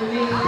Amen.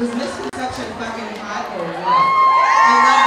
Was misconception fucking hot or what?